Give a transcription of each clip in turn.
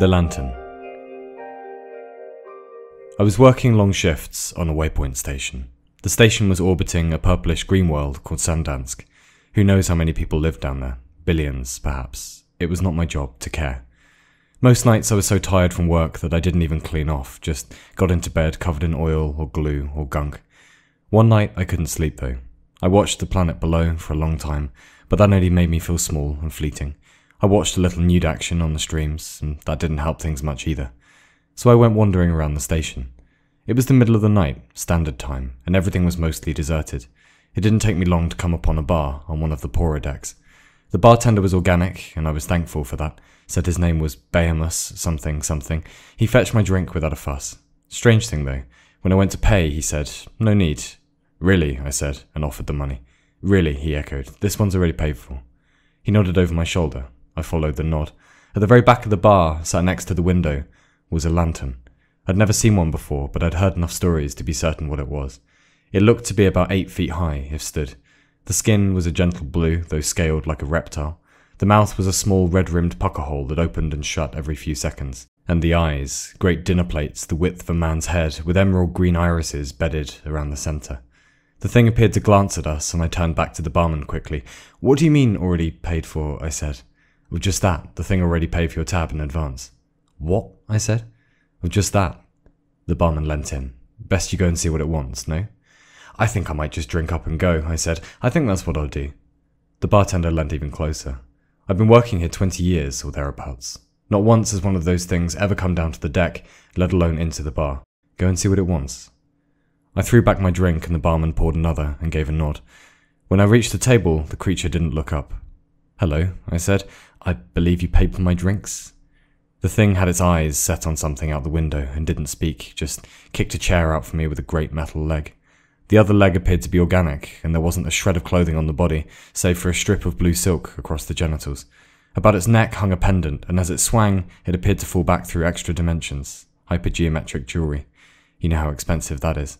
The Lantern. I was working long shifts on a waypoint station. The station was orbiting a purplish green world called Sandansk. Who knows how many people lived down there? Billions, perhaps. It was not my job to care. Most nights I was so tired from work that I didn't even clean off, just got into bed covered in oil or glue or gunk. One night I couldn't sleep though. I watched the planet below for a long time, but that only made me feel small and fleeting. I watched a little nude action on the streams, and that didn't help things much either. So I went wandering around the station. It was the middle of the night, standard time, and everything was mostly deserted. It didn't take me long to come upon a bar on one of the poorer decks. The bartender was organic, and I was thankful for that. Said his name was Behemus something something. He fetched my drink without a fuss. Strange thing though, when I went to pay, he said, No need. Really, I said, and offered the money. Really, he echoed, this one's already paid for. He nodded over my shoulder. I followed the nod. At the very back of the bar, sat next to the window, was a lantern. I'd never seen one before, but I'd heard enough stories to be certain what it was. It looked to be about eight feet high, if stood. The skin was a gentle blue, though scaled like a reptile. The mouth was a small red rimmed pucker hole that opened and shut every few seconds. And the eyes, great dinner plates the width of a man's head, with emerald green irises bedded around the centre. The thing appeared to glance at us, and I turned back to the barman quickly. What do you mean already paid for? I said. Well, just that. The thing already paid for your tab in advance. What? I said. Well, just that. The barman leant in. Best you go and see what it wants, no? I think I might just drink up and go, I said. I think that's what I'll do. The bartender leant even closer. I've been working here 20 years or thereabouts. Not once has one of those things ever come down to the deck, let alone into the bar. Go and see what it wants. I threw back my drink and the barman poured another and gave a nod. When I reached the table, the creature didn't look up. Hello, I said. I believe you paid for my drinks. The thing had its eyes set on something out the window and didn't speak, just kicked a chair out for me with a great metal leg. The other leg appeared to be organic, and there wasn't a shred of clothing on the body, save for a strip of blue silk across the genitals. About its neck hung a pendant, and as it swang, it appeared to fall back through extra dimensions hypergeometric jewelry. You know how expensive that is.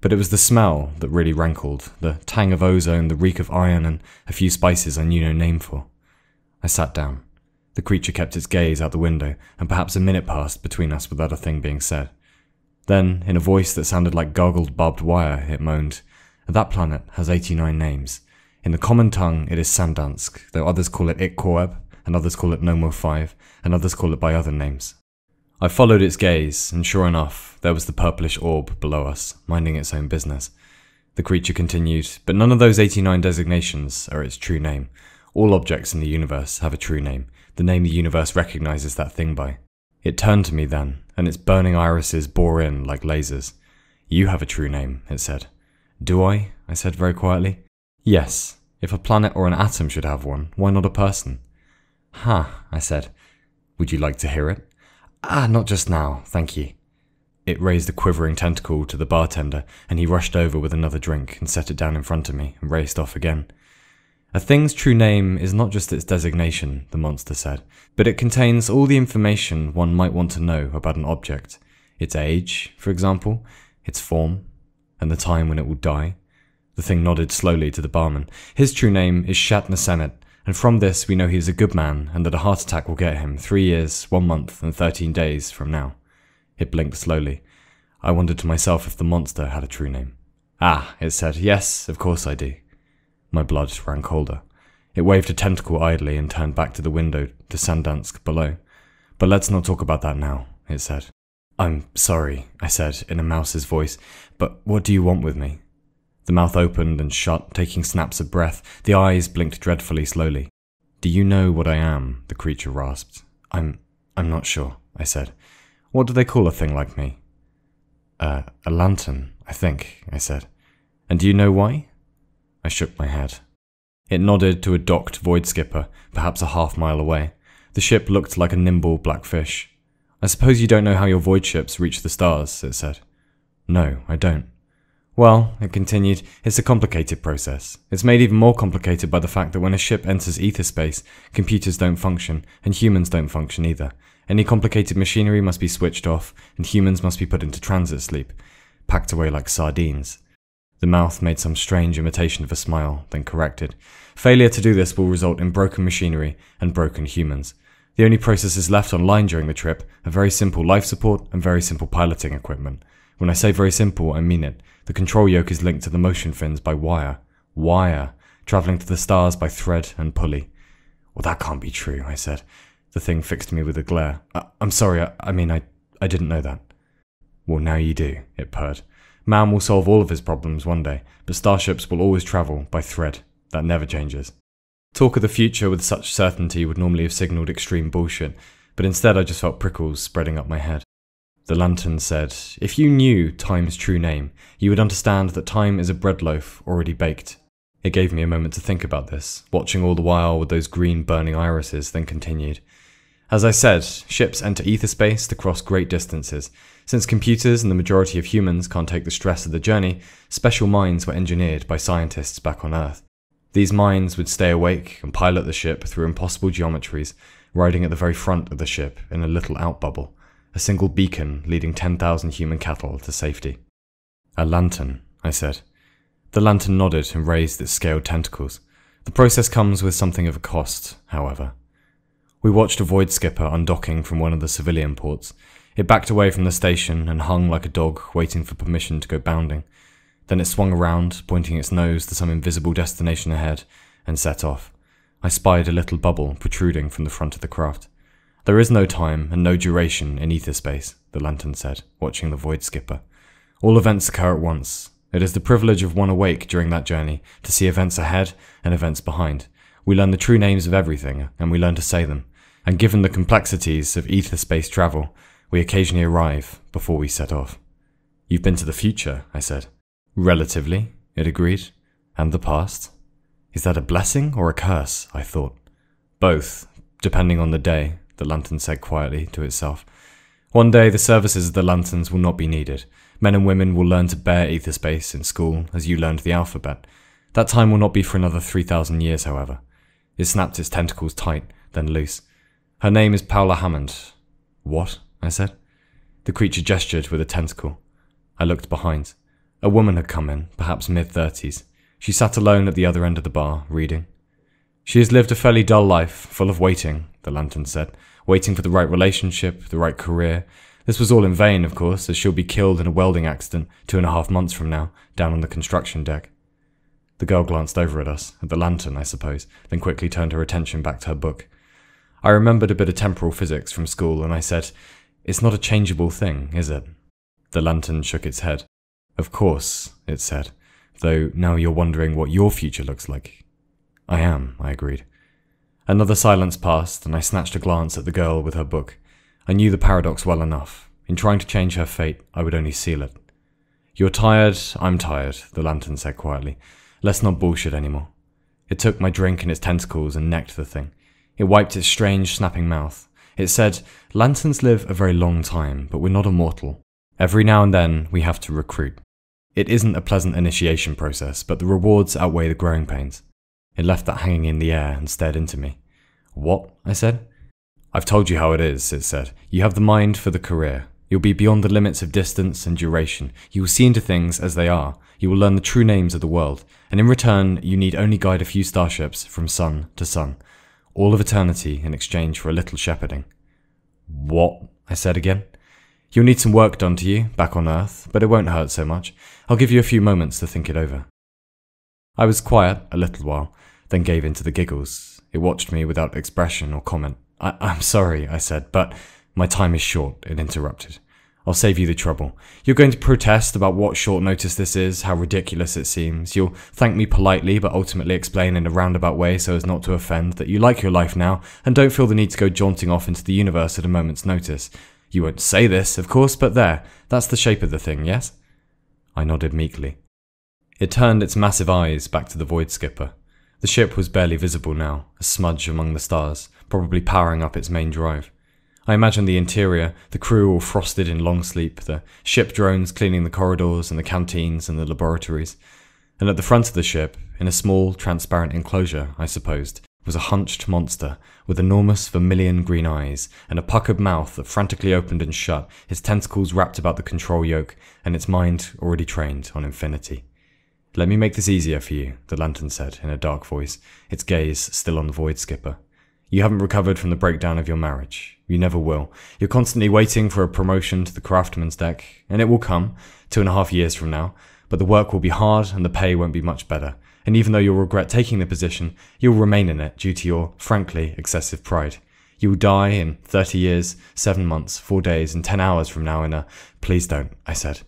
But it was the smell that really rankled the tang of ozone, the reek of iron, and a few spices I knew no name for. I sat down. The creature kept its gaze out the window, and perhaps a minute passed between us without a thing being said. Then, in a voice that sounded like gargled barbed wire, it moaned, That planet has 89 names. In the common tongue, it is Sandansk, though others call it Ikkoreb, and others call it Nomo 5, and others call it by other names. I followed its gaze, and sure enough, there was the purplish orb below us, minding its own business. The creature continued, but none of those 89 designations are its true name. All objects in the universe have a true name, the name the universe recognizes that thing by. It turned to me then, and its burning irises bore in like lasers. You have a true name, it said. Do I? I said very quietly. Yes. If a planet or an atom should have one, why not a person? Huh, I said. Would you like to hear it? Ah, not just now, thank you. It raised a quivering tentacle to the bartender, and he rushed over with another drink and set it down in front of me and raced off again. A thing's true name is not just its designation, the monster said, but it contains all the information one might want to know about an object. Its age, for example, its form, and the time when it will die. The thing nodded slowly to the barman. His true name is Shatner Senate, and from this we know he is a good man and that a heart attack will get him three years, one month, and thirteen days from now. It blinked slowly. I wondered to myself if the monster had a true name. Ah, it said, yes, of course I do. My blood ran colder. It waved a tentacle idly and turned back to the window to Sandansk below. But let's not talk about that now, it said. I'm sorry, I said in a mouse's voice, but what do you want with me? The mouth opened and shut, taking snaps of breath. The eyes blinked dreadfully slowly. Do you know what I am? the creature rasped. I'm. I'm not sure, I said. What do they call a thing like me? Uh, a lantern, I think, I said. And do you know why? I shook my head. It nodded to a docked void skipper, perhaps a half mile away. The ship looked like a nimble black fish. I suppose you don't know how your void ships reach the stars, it said. No, I don't. Well, it continued, it's a complicated process. It's made even more complicated by the fact that when a ship enters ether space, computers don't function, and humans don't function either. Any complicated machinery must be switched off, and humans must be put into transit sleep, packed away like sardines. The mouth made some strange imitation of a smile, then corrected. Failure to do this will result in broken machinery and broken humans. The only processes left online during the trip are very simple life support and very simple piloting equipment. When I say very simple, I mean it. The control yoke is linked to the motion fins by wire. Wire. Travelling to the stars by thread and pulley. Well, that can't be true, I said. The thing fixed me with a glare. I- am sorry, I-, I mean, I, I didn't know that. Well, now you do, it purred. Man will solve all of his problems one day, but starships will always travel by thread. That never changes. Talk of the future with such certainty would normally have signalled extreme bullshit, but instead I just felt prickles spreading up my head. The lantern said, If you knew time's true name, you would understand that time is a bread loaf already baked. It gave me a moment to think about this, watching all the while with those green burning irises, then continued. As I said, ships enter ether space to cross great distances. Since computers and the majority of humans can't take the stress of the journey, special minds were engineered by scientists back on Earth. These minds would stay awake and pilot the ship through impossible geometries, riding at the very front of the ship in a little out bubble, a single beacon leading 10,000 human cattle to safety. A lantern, I said. The lantern nodded and raised its scaled tentacles. The process comes with something of a cost, however. We watched a void skipper undocking from one of the civilian ports. It backed away from the station and hung like a dog waiting for permission to go bounding. Then it swung around, pointing its nose to some invisible destination ahead, and set off. I spied a little bubble protruding from the front of the craft. There is no time and no duration in ether space, the lantern said, watching the void skipper. All events occur at once. It is the privilege of one awake during that journey to see events ahead and events behind. We learn the true names of everything, and we learn to say them. And given the complexities of ether space travel, we occasionally arrive before we set off. You've been to the future, I said. Relatively, it agreed. And the past? Is that a blessing or a curse? I thought. Both, depending on the day, the lantern said quietly to itself. One day the services of the lanterns will not be needed. Men and women will learn to bear ether space in school as you learned the alphabet. That time will not be for another 3,000 years, however. It snapped its tentacles tight, then loose. Her name is Paula Hammond. What? I said. The creature gestured with a tentacle. I looked behind. A woman had come in, perhaps mid thirties. She sat alone at the other end of the bar, reading. She has lived a fairly dull life, full of waiting, the lantern said, waiting for the right relationship, the right career. This was all in vain, of course, as she'll be killed in a welding accident two and a half months from now, down on the construction deck. The girl glanced over at us, at the lantern, I suppose, then quickly turned her attention back to her book. I remembered a bit of temporal physics from school, and I said, It's not a changeable thing, is it? The lantern shook its head. Of course, it said, though now you're wondering what your future looks like. I am, I agreed. Another silence passed, and I snatched a glance at the girl with her book. I knew the paradox well enough. In trying to change her fate, I would only seal it. You're tired, I'm tired, the lantern said quietly. Let's not bullshit anymore. It took my drink in its tentacles and necked the thing. It wiped its strange, snapping mouth. It said, Lanterns live a very long time, but we're not immortal. Every now and then, we have to recruit. It isn't a pleasant initiation process, but the rewards outweigh the growing pains. It left that hanging in the air and stared into me. What? I said. I've told you how it is, it said. You have the mind for the career. You'll be beyond the limits of distance and duration. You will see into things as they are. You will learn the true names of the world. And in return, you need only guide a few starships from sun to sun. All of eternity in exchange for a little shepherding. What? I said again. You'll need some work done to you, back on Earth, but it won't hurt so much. I'll give you a few moments to think it over. I was quiet a little while, then gave in to the giggles. It watched me without expression or comment. I- I'm sorry, I said, but my time is short, it interrupted. I'll save you the trouble. You're going to protest about what short notice this is, how ridiculous it seems. You'll thank me politely, but ultimately explain in a roundabout way so as not to offend that you like your life now and don't feel the need to go jaunting off into the universe at a moment's notice. You won't say this, of course, but there, that's the shape of the thing, yes? I nodded meekly. It turned its massive eyes back to the void skipper. The ship was barely visible now, a smudge among the stars, probably powering up its main drive. I imagined the interior, the crew all frosted in long sleep, the ship drones cleaning the corridors and the canteens and the laboratories. And at the front of the ship, in a small, transparent enclosure, I supposed, was a hunched monster with enormous vermilion green eyes and a puckered mouth that frantically opened and shut, its tentacles wrapped about the control yoke and its mind already trained on infinity. Let me make this easier for you, the lantern said in a dark voice, its gaze still on the void skipper. You haven't recovered from the breakdown of your marriage. You never will. You're constantly waiting for a promotion to the craftsman's deck, and it will come, two and a half years from now, but the work will be hard and the pay won't be much better. And even though you'll regret taking the position, you'll remain in it due to your, frankly, excessive pride. You will die in 30 years, 7 months, 4 days, and 10 hours from now in a. Please don't, I said.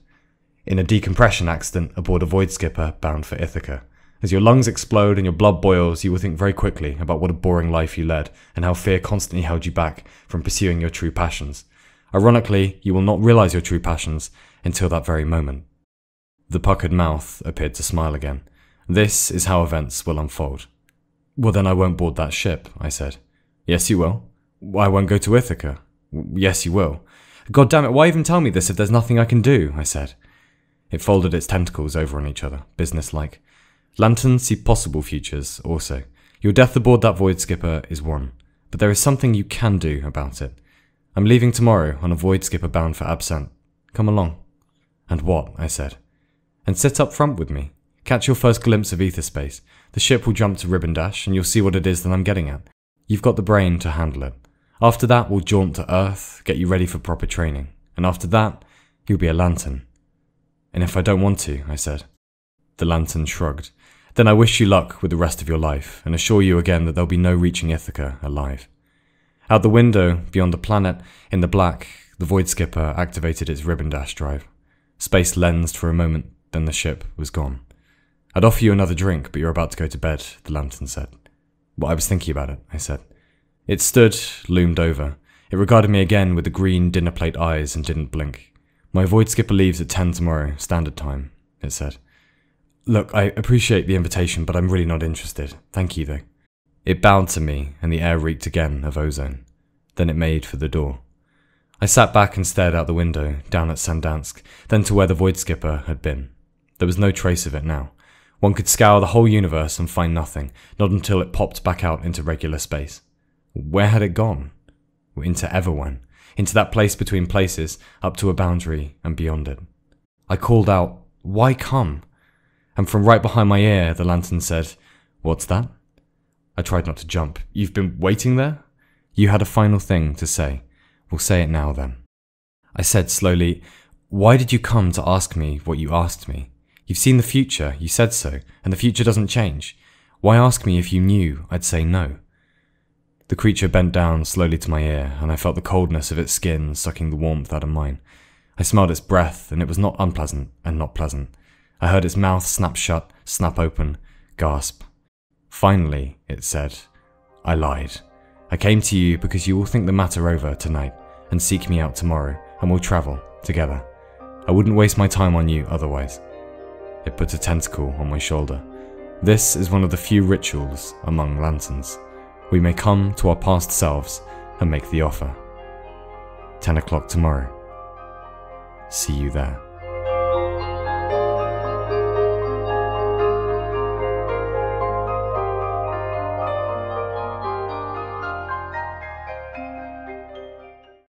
In a decompression accident aboard a void skipper bound for Ithaca. As your lungs explode and your blood boils, you will think very quickly about what a boring life you led and how fear constantly held you back from pursuing your true passions. Ironically, you will not realize your true passions until that very moment. The puckered mouth appeared to smile again. This is how events will unfold. Well, then I won't board that ship, I said. Yes, you will. I won't go to Ithaca. Yes, you will. God damn it, why even tell me this if there's nothing I can do? I said. It folded its tentacles over on each other, businesslike. Lanterns see possible futures, also. Your death aboard that void skipper is one, but there is something you can do about it. I'm leaving tomorrow on a void skipper bound for Absent. Come along. And what? I said. And sit up front with me. Catch your first glimpse of ether space. The ship will jump to Ribbon Dash, and you'll see what it is that I'm getting at. You've got the brain to handle it. After that, we'll jaunt to Earth, get you ready for proper training. And after that, you'll be a lantern. And if I don't want to, I said. The lantern shrugged. Then I wish you luck with the rest of your life, and assure you again that there'll be no reaching Ithaca alive. Out the window, beyond the planet, in the black, the Void Skipper activated its ribbon dash drive. Space lensed for a moment, then the ship was gone. I'd offer you another drink, but you're about to go to bed, the lantern said. Well, I was thinking about it, I said. It stood, loomed over. It regarded me again with the green dinner plate eyes and didn't blink. My Void Skipper leaves at 10 tomorrow, standard time, it said. Look, I appreciate the invitation, but I'm really not interested. Thank you, though. It bowed to me, and the air reeked again of ozone. Then it made for the door. I sat back and stared out the window, down at Sandansk, then to where the Void Skipper had been. There was no trace of it now. One could scour the whole universe and find nothing, not until it popped back out into regular space. Where had it gone? Into Everwen, into that place between places, up to a boundary and beyond it. I called out, Why come? And from right behind my ear the lantern said, What's that? I tried not to jump. You've been waiting there? You had a final thing to say. We'll say it now then. I said slowly, Why did you come to ask me what you asked me? You've seen the future, you said so, and the future doesn't change. Why ask me if you knew I'd say no? The creature bent down slowly to my ear, and I felt the coldness of its skin sucking the warmth out of mine. I smelled its breath, and it was not unpleasant and not pleasant. I heard its mouth snap shut, snap open, gasp. Finally, it said, I lied. I came to you because you will think the matter over tonight and seek me out tomorrow, and we'll travel together. I wouldn't waste my time on you otherwise. It put a tentacle on my shoulder. This is one of the few rituals among lanterns. We may come to our past selves and make the offer. 10 o'clock tomorrow. See you there.